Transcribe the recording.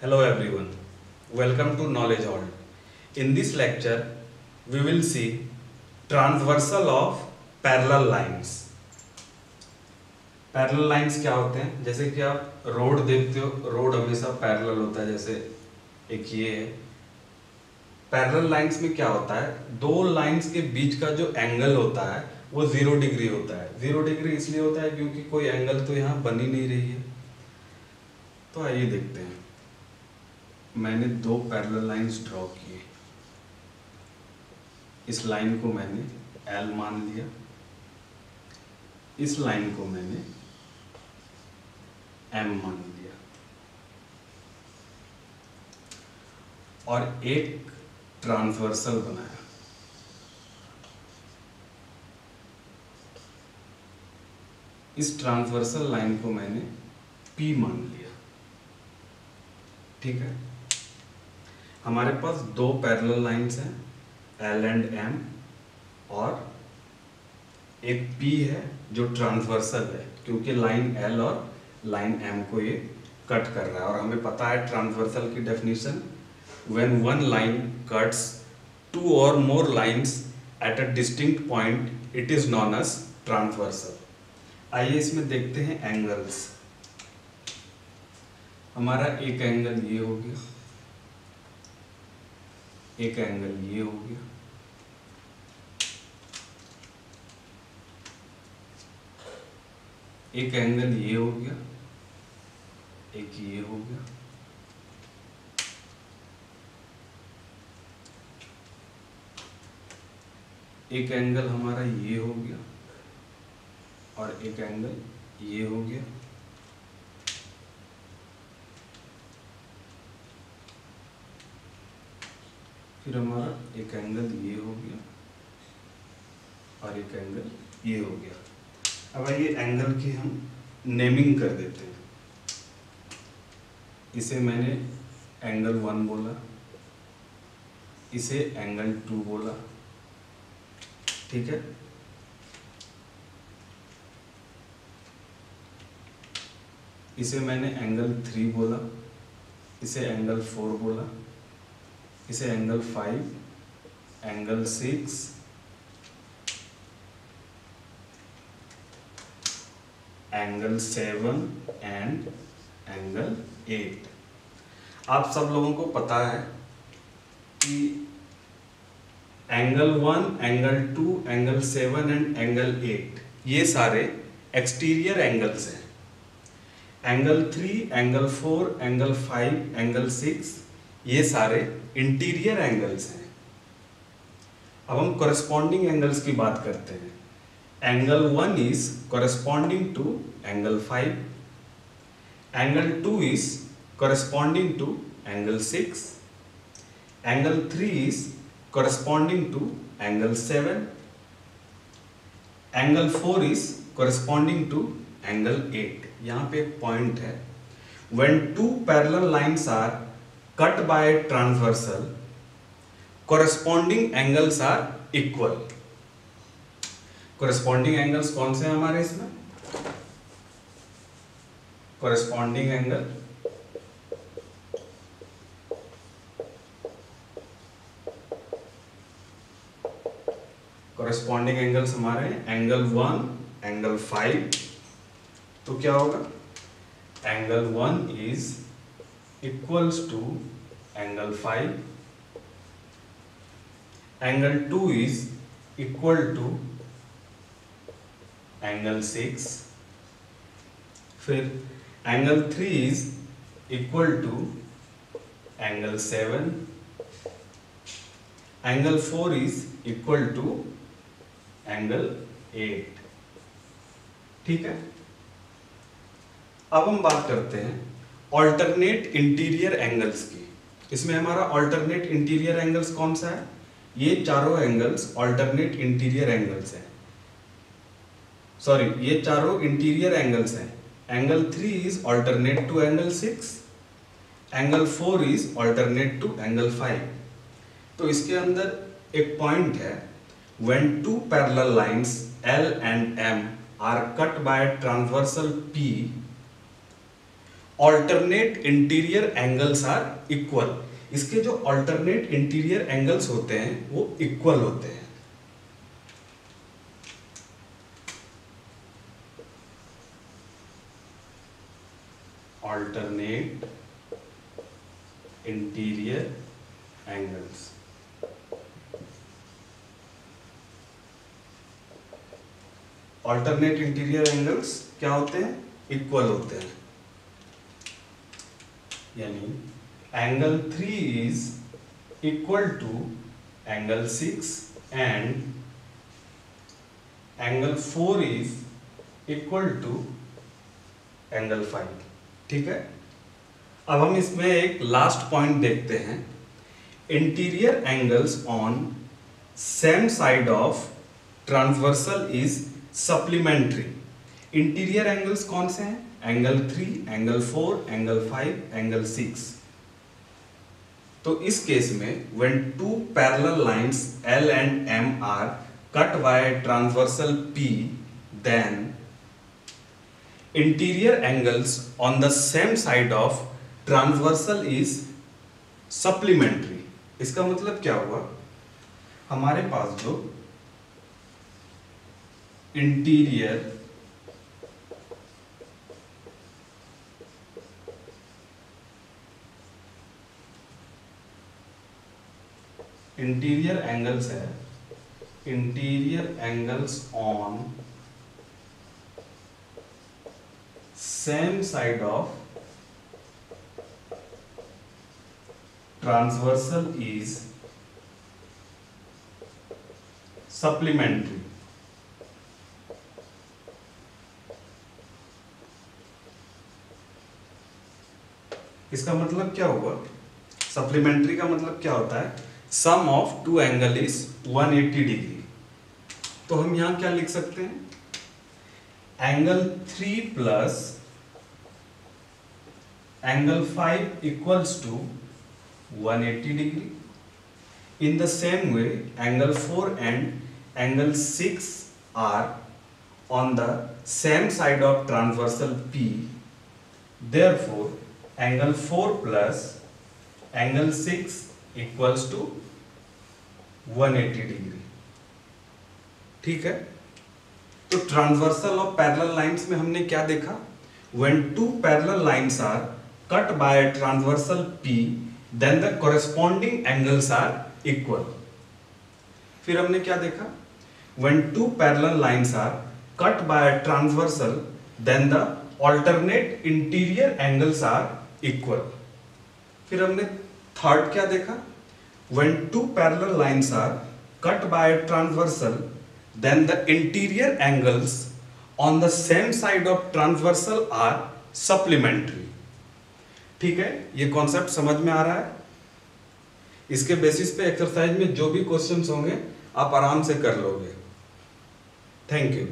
Hello everyone, welcome to Knowledge Hall. In this lecture, we will see transversal of parallel lines. Parallel lines क्या होते हैं? जैसे कि आप रोड देखते हो रोड हमेशा पैरेलल होता है जैसे एक ये है। पैरेलल लाइंस में क्या होता है? दो लाइंस के बीच का जो एंगल होता है वो ज़ीरो डिग्री होता है। ज़ीरो डिग्री इसलिए होता है क्योंकि कोई एंगल तो यहाँ बनी नहीं रही है। तो आइए देखते हैं। मैंने दो पैरेलल लाइंस ड्रॉ किए। इस लाइन को मैंने एल मान लिया। इस लाइन को मैंने एम मान लिया। और एक ट्रांसवर्सल बनाया। इस ट्रांसवर्सल लाइन को मैंने पी मान लिया। ठीक है? हमारे पास दो पैरेलल लाइंस हैं एल एंड एम और एक पी है जो ट्रांसवर्सल है, क्योंकि लाइन एल और लाइन एम को ये कट कर रहा है। और हमें पता है ट्रांसवर्सल की definition when one line cuts two और more lines at a distinct point it is known as transversal आइए इसमें देखते हैं एंगल्स हमारा एक एंगल ये हो गया। एक एंगल ये हो गया। एक एंगल ये हो गया। एक ये हो गया। एक एंगल हमारा ये हो गया और एक एंगल ये हो गया। फिर हमारा एक एंगल ये हो गया और एक एंगल ये हो गया। अब आइए एंगल की हम नेमिंग कर देते हैं। इसे मैंने एंगल वन बोला, इसे एंगल टू बोला, ठीक है? इसे मैंने एंगल थ्री बोला, इसे एंगल फोर बोला इसे angle five angle six angle seven and angle eight आप सब लोगों को पता है कि angle one angle two angle seven and angle eight ये सारे एक्सटीरियर एंगल्स हैं। Angle three angle four angle five angle six ये सारे इंटीरियर एंगल्स हैं। अब हम कॉरेस्पॉन्डिंग एंगल्स की बात करते हैं। Angle one is corresponding to angle five angle two is corresponding to angle six angle three is corresponding to angle seven angle four is corresponding to angle eight यहाँ पे एक पॉइंट है। When two parallel lines are cut by transversal, corresponding angles are equal. Corresponding angles कौन से हैं हमारे इसमें? Corresponding angle corresponding angles हमारे एंगल वन एंगल फाइव तो क्या होगा? Angle one is equals to angle five angle two is equal to angle six फिर angle three is equal to angle seven angle four is equal to angle eight ठीक है? अब हम बात करते हैं ऑल्टरनेट इंटीरियर एंगल्स की। इसमें हमारा ऑल्टरनेट इंटीरियर एंगल्स कौन सा है? ये चारों एंगल्स ऑल्टरनेट इंटीरियर एंगल्स हैं। सॉरी ये चारों इंटीरियर एंगल्स हैं। Angle three is alternate to angle six angle four is alternate to angle five तो इसके अंदर एक पॉइंट है two parallel lines L and M are cut by a transversal P alternate interior angles are equal इसके जो alternate interior angles होते हैं, वो इक्वल होते हैं। Alternate interior angles alternate interior angles क्या होते हैं? इक्वल होते हैं। यानी angle three is equal to angle six and angle four is equal to angle five ठीक है? अब हम इसमें एक लास्ट पॉइंट देखते हैं. Interior angles on same side of transversal is supplementary interior angles कौन से हैं? Angle three angle four angle five angle six तो इस केस में when two parallel lines L and M are cut by transversal P then interior angles on the same side of transversal is supplementary. इसका मतलब क्या हुआ? हमारे पास जो इंटीरियर इंटीरियर एंगल्स है। Interior angles on same side of transversal is supplementary इसका मतलब क्या हुआ? सप्लीमेंट्री का मतलब क्या होता है? Sum of two angle is 180 degree तो हम यहाँ क्या लिख सकते हैं? Angle three plus angle five equals to 180 degree in the same way angle four and angle six are on the same side of transversal P therefore angle four plus angle six equals to 180 degree ठीक है? तो transversal of parallel lines में हमने क्या देखा? When two parallel lines are cut by transversal P then the corresponding angles are equal फिर हमने क्या देखा? When two parallel lines are cut by transversal then the alternate interior angles are equal फिर हमने थर्ड क्या देखा? When two parallel lines are cut by transversal then the interior angles on the same side of transversal are supplementary. ठीक है? ये concept समझ में आ रहा है? इसके बेसिस पे एक्सरसाइज में जो भी क्वेश्चंस होंगे, आप आराम से कर लोगे। Thank you